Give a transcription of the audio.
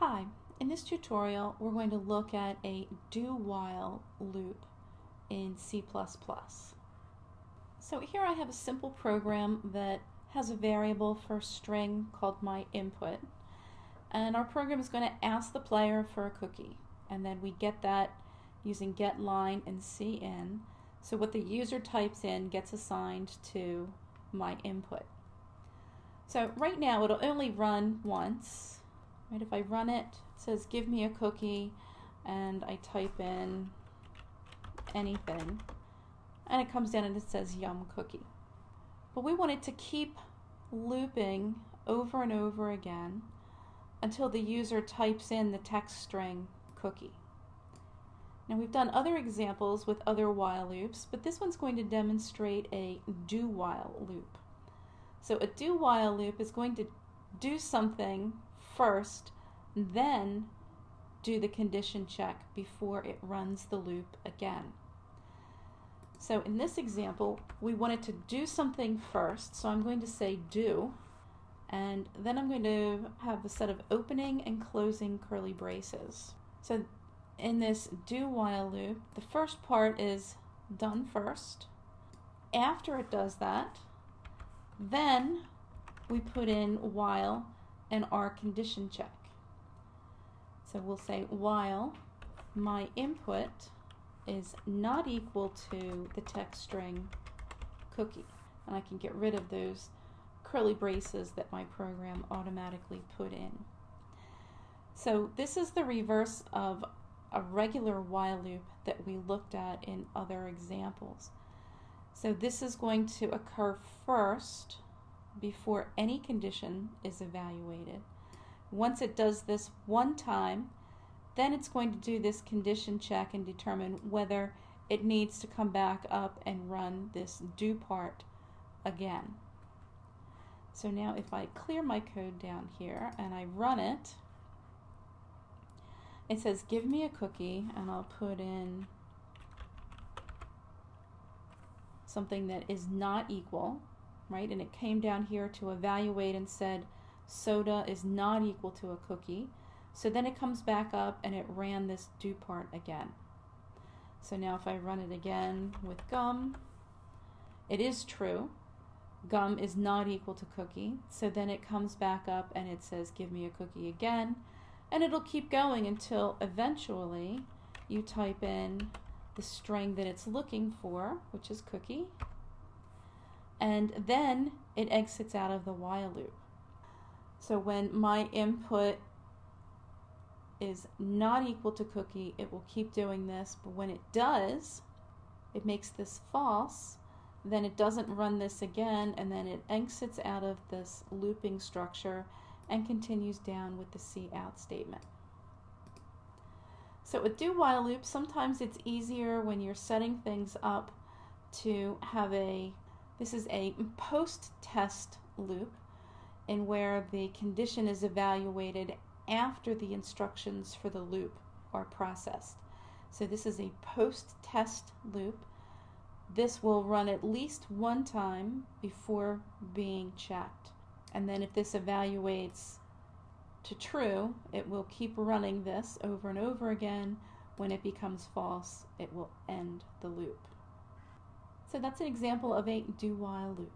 Hi, in this tutorial we're going to look at a do-while loop in C++. So here I have a simple program that has a variable for a string called my input and our program is going to ask the player for a cookie and then we get that using getline and cin so what the user types in gets assigned to my input. So right now it'll only run once Right, if I run it, it says give me a cookie and I type in anything and it comes down and it says yum cookie. But we want it to keep looping over and over again until the user types in the text string cookie. Now we've done other examples with other while loops, but this one's going to demonstrate a do while loop. So a do while loop is going to do something first, then do the condition check before it runs the loop again. So in this example, we wanted to do something first, so I'm going to say do, and then I'm going to have a set of opening and closing curly braces. So in this do while loop, the first part is done first. After it does that, then we put in while and our condition check. So we'll say while my input is not equal to the text string cookie. And I can get rid of those curly braces that my program automatically put in. So this is the reverse of a regular while loop that we looked at in other examples. So this is going to occur first before any condition is evaluated. Once it does this one time, then it's going to do this condition check and determine whether it needs to come back up and run this do part again. So now if I clear my code down here and I run it, it says give me a cookie and I'll put in something that is not equal right? And it came down here to evaluate and said soda is not equal to a cookie. So then it comes back up and it ran this do part again. So now if I run it again with gum, it is true. Gum is not equal to cookie. So then it comes back up and it says give me a cookie again. And it'll keep going until eventually you type in the string that it's looking for, which is cookie and then it exits out of the while loop. So when my input is not equal to cookie, it will keep doing this, but when it does, it makes this false, then it doesn't run this again, and then it exits out of this looping structure and continues down with the cout statement. So with do while loop, sometimes it's easier when you're setting things up to have a this is a post-test loop in where the condition is evaluated after the instructions for the loop are processed. So this is a post-test loop. This will run at least one time before being checked. And then if this evaluates to true, it will keep running this over and over again. When it becomes false, it will end the loop. So that's an example of a do-while loop.